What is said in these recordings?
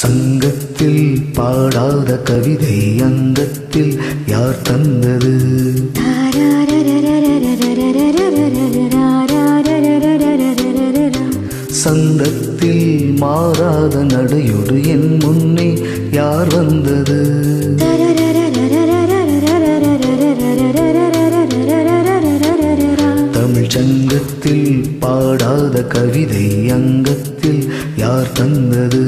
சங்கத்தில் பாடாத கவிதை அங்கத்தில் யார் தந்தது? சந்தத்தில் மாறாத நடையொடு என் முன்னே யார் வந்தது? சங்கத்தில் பாடாத கவிதை அங்கத்தில் யார் தந்தது?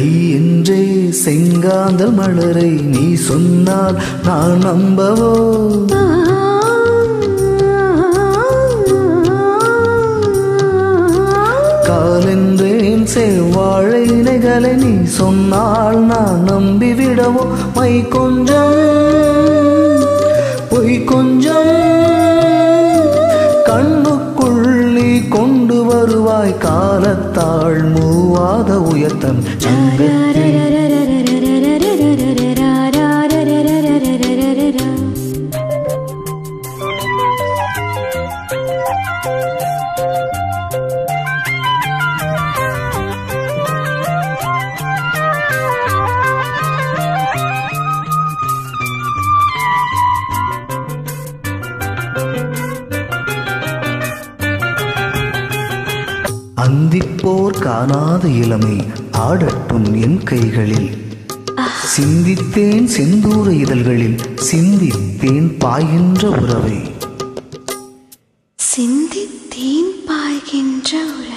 கை என்றே செங்காந்தல் மலரை நீ சொன்னால் நான் நம்பவோ? காலென்றேன் செவ்வாழை இலைகளை நீ சொன்னால் நான் நம்பிவிடவோ? மை கொஞ்சம் அந்திப்போர் காணாத இளமை ஆடட்டும் என் கைகளில். சிந்தித்தேன் செந்தூர இதழ்களில் சிந்தித்தேன் பாய்கின்ற உறவை. சிந்தி can.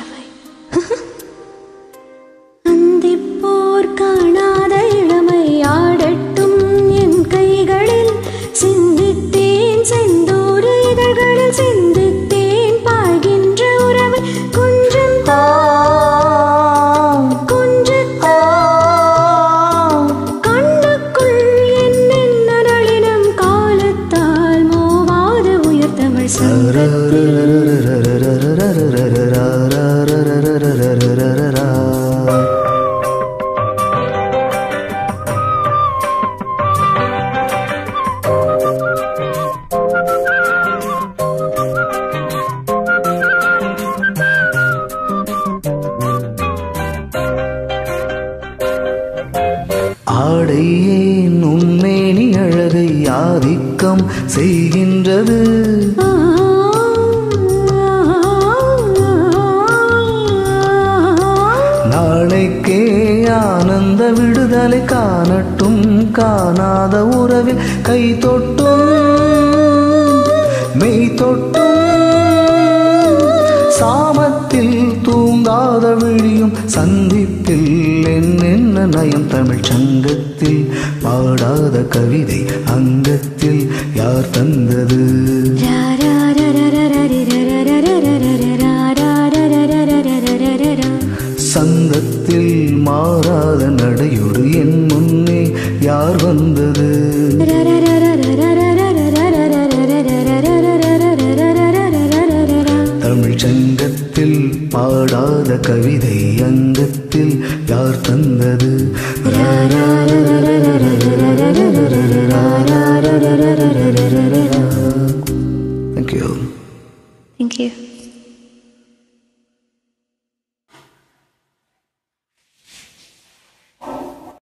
உயர்த்தமிழ் சங்கத்தில் ஆடையேன் உன்மேனி அழகை ஆதிக்கம் செய்கின்றது. காதலை காணட்டும் காணாத உறவில் கை தொட்டும் மெய் தொட்டும். சாமத்தில் தூங்காத விழியும் சந்திப்பில் என்னென்ன நயம்? தமிழ் சங்கத்தில் பாடாத கவிதை அங்கத்தில் யார் தந்தது? இதயத்தில் மாறாத நடையொரு என் முன்னே யார் வந்தது தமிழ் சங்கத்தில் பாடாத கவிதை அங்கத்தில் யார் தந்தது Thank you. Thank you.